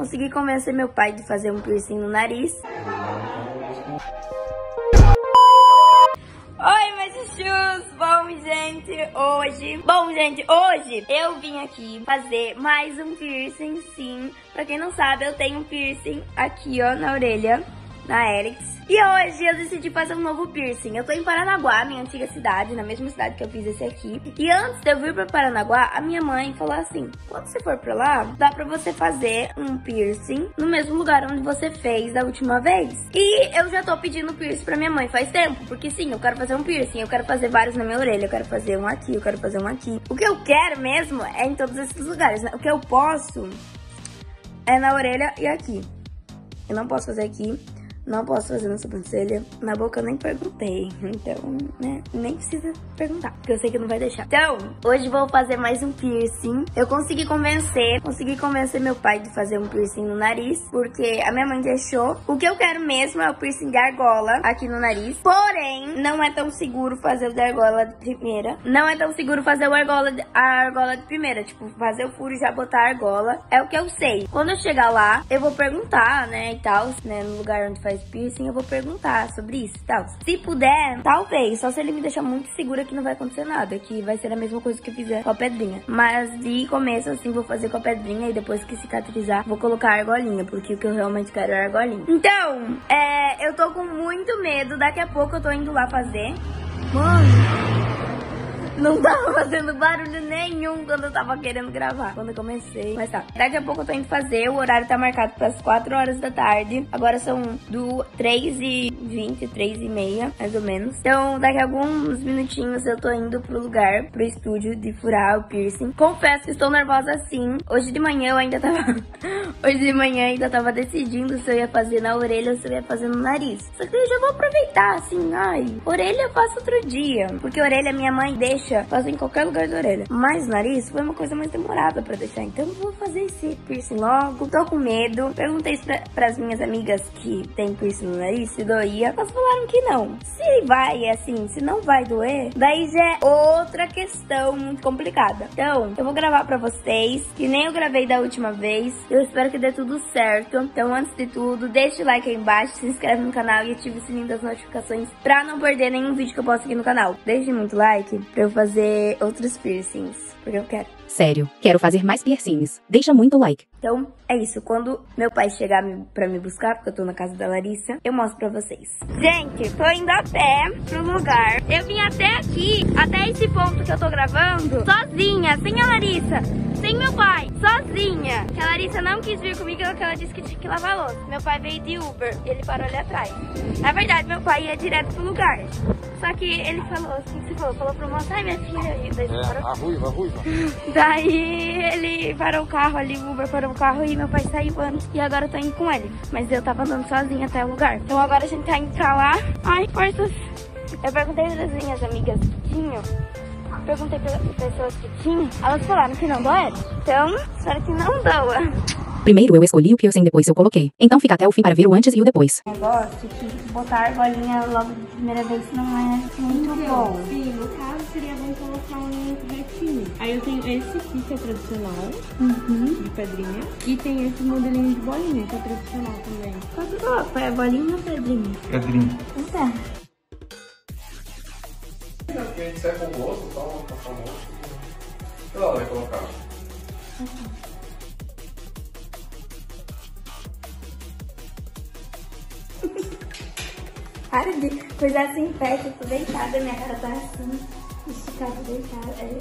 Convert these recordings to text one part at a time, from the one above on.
consegui convencer meu pai de fazer um piercing no nariz. Oi, meus! Bom, gente, hoje... Bom, gente, hoje eu vim aqui fazer mais um piercing, sim. Pra quem não sabe, eu tenho um piercing aqui, ó, na orelha, na Helix. E hoje eu decidi fazer um novo piercing. Eu tô em Paranaguá, minha antiga cidade, na mesma cidade que eu fiz esse aqui. E antes de eu vir pra Paranaguá, a minha mãe falou assim, quando você for pra lá, dá pra você fazer um piercing no mesmo lugar onde você fez da última vez. E eu já tô pedindo piercing pra minha mãe faz tempo, porque sim, eu quero fazer um piercing, eu quero fazer vários na minha orelha, eu quero fazer um aqui, eu quero fazer um aqui. O que eu quero mesmo é em todos esses lugares, né? O que eu posso é na orelha e aqui. Eu não posso fazer aqui. Não posso fazer na sobrancelha. Na boca eu nem perguntei. Então, né, nem precisa perguntar. Porque eu sei que não vai deixar. Então, hoje vou fazer mais um piercing. Eu consegui convencer, consegui convencer meu pai de fazer um piercing no nariz. Porque a minha mãe deixou. O que eu quero mesmo é o piercing de argola aqui no nariz. Porém, não é tão seguro fazer o de argola de primeira. Não é tão seguro fazer o argola de, a argola de primeira. Tipo, fazer o furo e já botar a argola. É o que eu sei. Quando eu chegar lá, eu vou perguntar, né, e tal, né, no lugar onde faz faz piercing, eu vou perguntar sobre isso e tal. Se puder, talvez, só se ele me deixar muito segura que não vai acontecer nada, que vai ser a mesma coisa que eu fizer com a pedrinha. Mas de começo, assim, vou fazer com a pedrinha e depois que cicatrizar, vou colocar a argolinha, porque o que eu realmente quero é a argolinha. Então, é, eu tô com muito medo, daqui a pouco eu tô indo lá fazer. Mano... Não tava fazendo barulho nenhum quando eu tava querendo gravar, quando eu comecei. Mas tá, daqui a pouco eu tô indo fazer, o horário tá marcado para as 4 horas da tarde. Agora são do 3 e 20, 3 e meia, mais ou menos. Então, daqui a alguns minutinhos eu tô indo pro lugar, pro estúdio de furar o piercing. Confesso que estou nervosa sim. Hoje de manhã eu ainda tava... Hoje de manhã ainda tava decidindo se eu ia fazer na orelha ou se eu ia fazer no nariz. Só que eu já vou aproveitar, assim, ai, orelha eu faço outro dia. Porque orelha minha mãe deixa fazer em qualquer lugar da orelha. Mas nariz foi uma coisa mais demorada pra deixar. Então vou fazer esse piercing logo. Tô com medo. Perguntei pra, pras minhas amigas que tem piercing no nariz se doía. Elas falaram que não. Se vai, assim, se não vai doer, daí já é outra questão muito complicada. Então, eu vou gravar pra vocês, que nem eu gravei da última vez. Eu espero que dê tudo certo. Então, antes de tudo, deixa o like aí embaixo, se inscreve no canal e ative o sininho das notificações pra não perder nenhum vídeo que eu posto aqui no canal. Deixe muito like pra eu fazer outros piercings, porque eu quero. Sério, quero fazer mais piercings. Deixa muito like. Então, é isso. Quando meu pai chegar pra me buscar, porque eu tô na casa da Larissa, eu mostro pra vocês. Gente, tô indo a pé pro lugar. Eu vim até aqui, até esse ponto que eu tô gravando, sozinha, sem a Larissa, sem meu pai, sozinha. Que a Larissa não quis vir comigo, porque ela disse que tinha que lavar louça. Meu pai veio de Uber, ele parou ali atrás. Na verdade, meu pai ia direto pro lugar. Só que ele falou assim, se falou, falou pro moço, ai minha filha, e daí é, parou. a ruiva, a ruiva. Daí ele parou o carro ali, o Uber parou o carro e meu pai saiu antes. E agora eu tô indo com ele. Mas eu tava andando sozinha até o lugar. Então agora a gente tá indo pra lá. Ai, forças. Eu perguntei das minhas amigas que tinham. Perguntei pra pessoas que tinham. Elas falaram que não doeram. Então, espero que não doa. Primeiro eu escolhi o piercing, depois eu coloquei. Então fica até o fim para ver o antes e o depois. Negócio que botar a argolinha logo de primeira vez não é muito Sim, bom. Sim, no caso seria bom colocar um retinho. Aí eu tenho esse aqui que é tradicional, uhum. de pedrinha. E tem esse modelinho de bolinha, que é tradicional também. Qual que coloca? É bolinha ou pedrinha? Pedrinha. Então tá. A gente sai com gosto, só uma famosa. Sei lá, vai colocar. Uhum. Para de coisar assim em pé, eu tô deitada, minha cara tá assim, esticada, deitada, é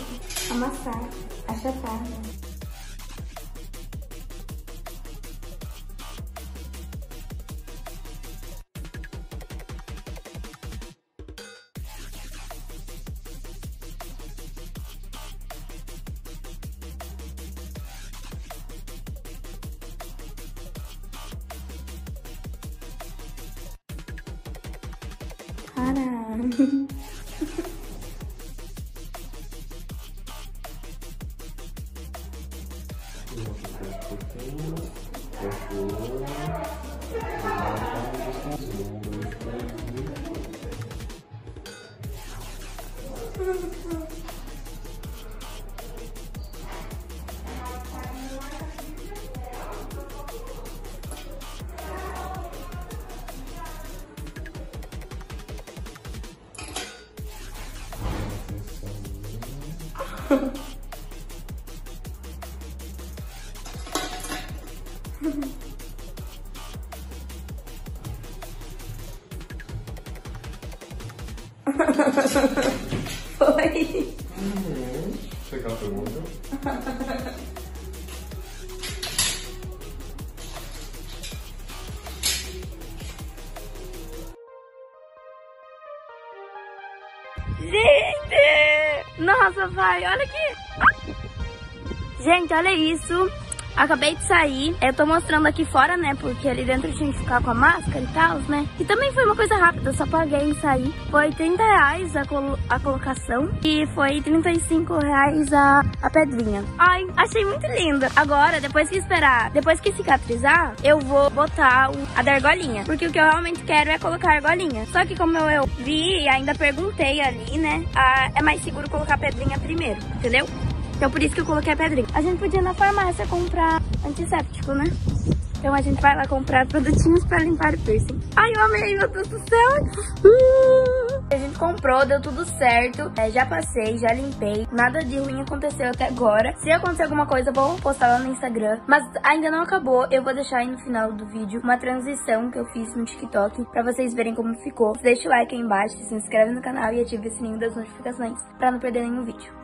amassar, parah achatada. Foi. Uhum. Você quer uma pergunta? Gente! Nossa, vai, olha aqui. Gente, olha isso. Acabei de sair. Eu tô mostrando aqui fora, né? Porque ali dentro tinha que ficar com a máscara e tal, né? E também foi uma coisa rápida, só paguei e saí. Foi 30 reais a, a colocação e foi 35 reais a, a pedrinha. Ai, achei muito lindo. Agora, depois que esperar, depois que cicatrizar, eu vou botar o, a da argolinha. Porque o que eu realmente quero é colocar a argolinha. Só que como eu, eu vi e ainda perguntei ali, né? A, é mais seguro colocar a pedrinha primeiro, entendeu? Então por isso que eu coloquei a pedrinha. A gente podia ir na farmácia comprar antisséptico, né? Então a gente vai lá comprar produtinhos pra limpar o piercing. Ai, eu amei, meu Deus do céu. A gente comprou, deu tudo certo. É, já passei, já limpei. Nada de ruim aconteceu até agora. Se acontecer alguma coisa, vou postar lá no Instagram. Mas ainda não acabou. Eu vou deixar aí no final do vídeo uma transição que eu fiz no TikTok pra vocês verem como ficou. Deixa o like aí embaixo, se inscreve no canal e ative o sininho das notificações pra não perder nenhum vídeo.